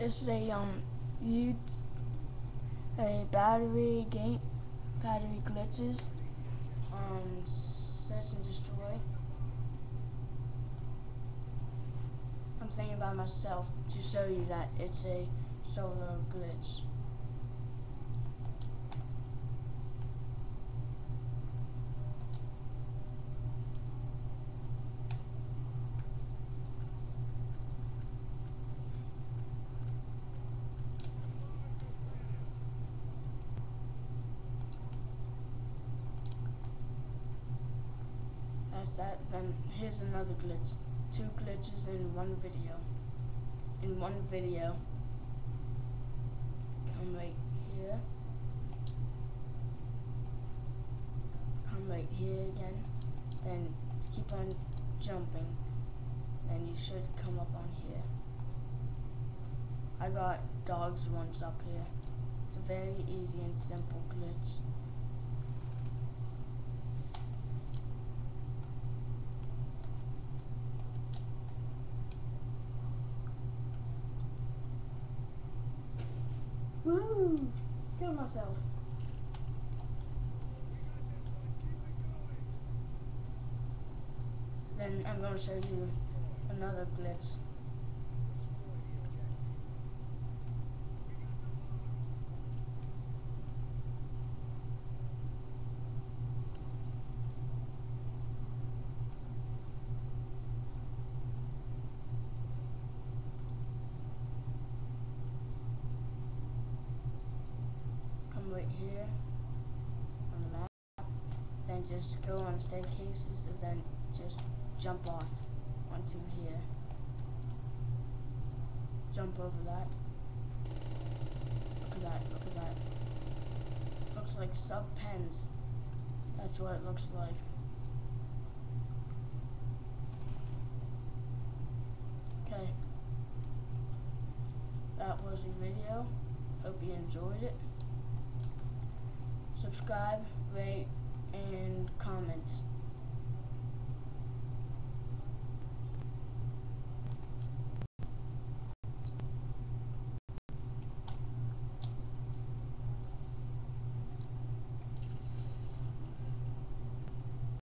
it's a um a battery game battery glitches um search and destroy. I'm thinking by myself to show you that it's a solar glitch. That's that. Then here's another glitch. Two glitches in one video. In one video. Come right here. Come right here again. Then keep on jumping. Then you should come up on here. I got dogs ones up here. It's a very easy and simple glitch. Woo! Killed myself. Then I'm to show you another glitch. Right here on the map. Then just go on staircases and then just jump off onto here. Jump over that. Look at that, look at that. Looks like sub pens. That's what it looks like. Okay. That was the video. Hope you enjoyed it. Subscribe, rate, and comment.